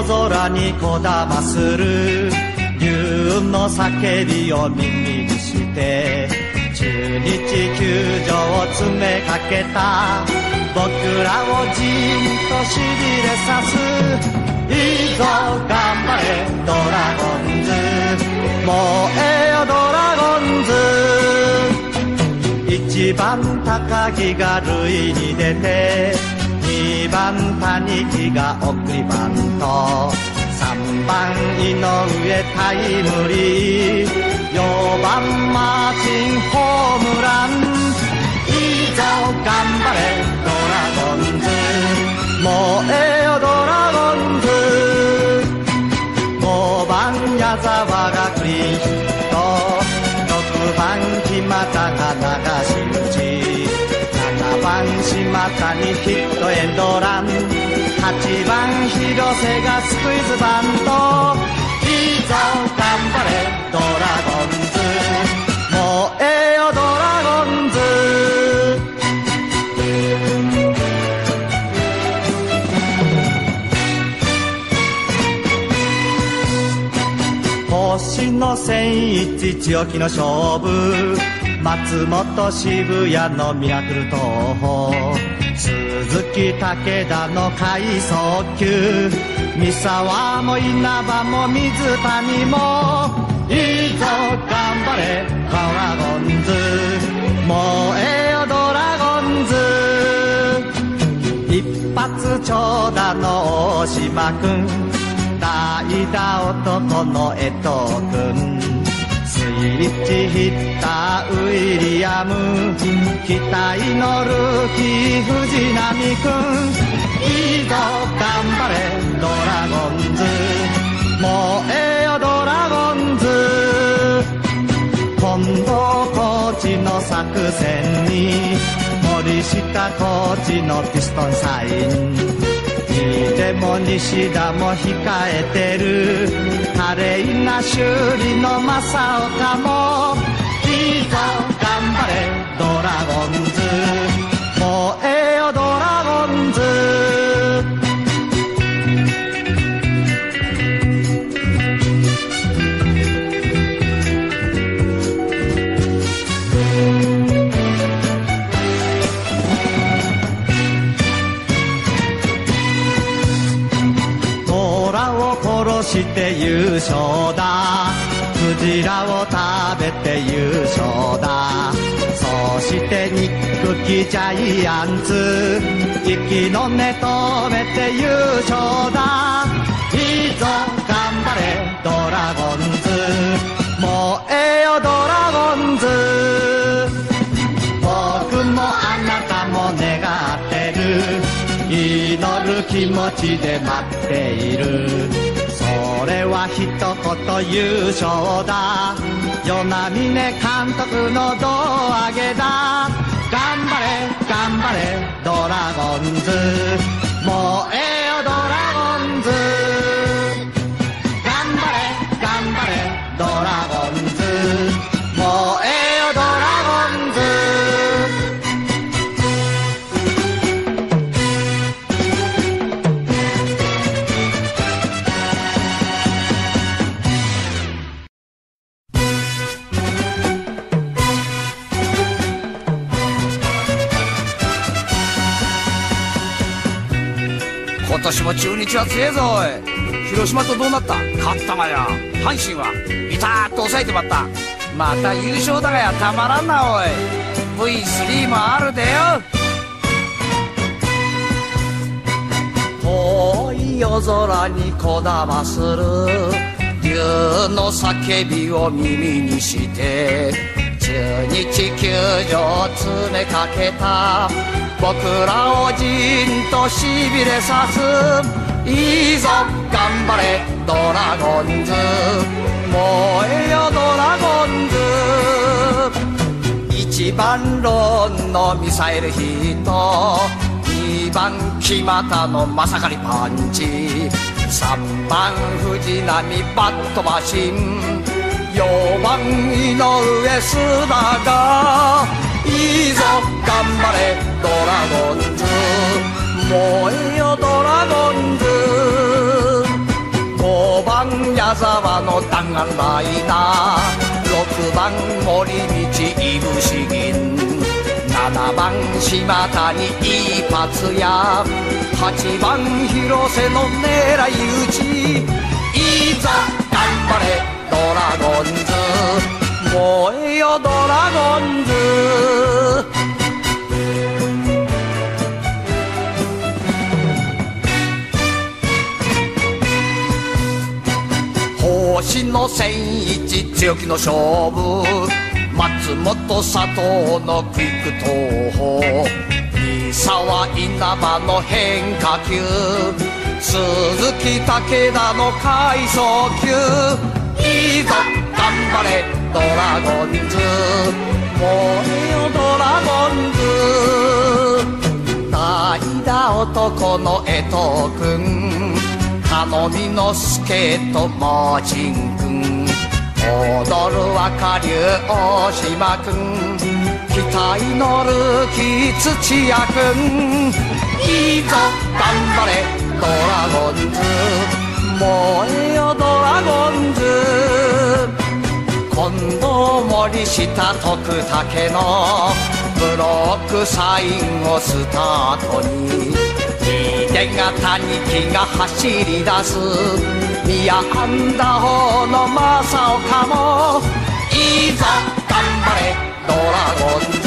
夜空にこだまする。竜の叫びを耳にして中日球場を詰めかけた。僕らをじんとしびれさす。いいぞ頑張れドラゴンズ。燃えよドラゴンズ。一番高木が塁に出て二番谷木が送りバント。三番井上タイムリー。四番マーチンホームラン。いいぞ頑張れドラゴンズ。燃えよドラゴンズ。5番矢沢がクリーヒット。6番木俣が島谷ヒットエンドラン。8番広瀬がスクイズバント。いいぞ頑張れドラゴンズ。燃えよドラゴンズ。星の千一千代木の勝負。松本渋谷のミラクル東宝鈴木武田の快速球。三沢も稲葉も水谷も。いいぞ頑張れドラゴンズ。燃えよドラゴンズ。一発長打の大島君。代打男の江藤君。ヒッターウィリアム期待のルーキー藤波君いいぞ頑張れドラゴンズ。燃えよドラゴンズ。近藤コーチの作戦に森下コーチのピストンサイン。いでも西田も控えてる。華麗な修理の正岡も。いいぞ頑張れドラゴンズ。して優勝だ。クジラを食べて優勝だ。そして憎きジャイアンツ。息の根止めて優勝だ。いいぞ頑張れドラゴンズ。燃えよドラゴンズ。僕もあなたも願ってる。祈る気持ちで待っている。それは一言優勝だ。与那峰監督の胴上げだ。頑張れ頑張れドラゴンズ。もうええよドラゴンズ。頑張れ頑張れドラゴンズ。年も中日は強えぞおい。広島とどうなった？勝ったがや。阪神はビタッと抑えてまった。また優勝だがや。たまらんなおい。V3 もあるでよ。遠い夜空にこだまする。竜の叫びを耳にして。中日球場詰めかけた。僕らをじんとしびれさす。いいぞ頑張れドラゴンズ。燃えよドラゴンズ。一番ロンのミサイルヒット。二番木俣のまさかりパンチ。三番藤波バットマシン。四番井上須田がいいぞ頑張れドラゴンズ燃えよドラゴンズ宮沢の弾丸ライナー6番森道いぶし銀7番島谷一発や8番広瀬の狙い撃ちいざ頑張れドラゴンズ。燃えよドラゴンズ。星の千一強気の勝負。松本佐藤のクイック投法。三沢稲葉の変化球。鈴木武田の快速球。いいぞ頑張れ。ドラゴンズ。燃えよドラゴンズ。代打男の江藤君。頼みの助とマーチン君。踊る若竜大島君。期待のルーキー土屋君。いいぞ頑張れドラゴンズ。燃えよドラゴンズ。森下徳武のブロックサインをスタートに。秀型に気が走り出す。宮アンダ方の正岡も。いざ頑張れ。ドラゴン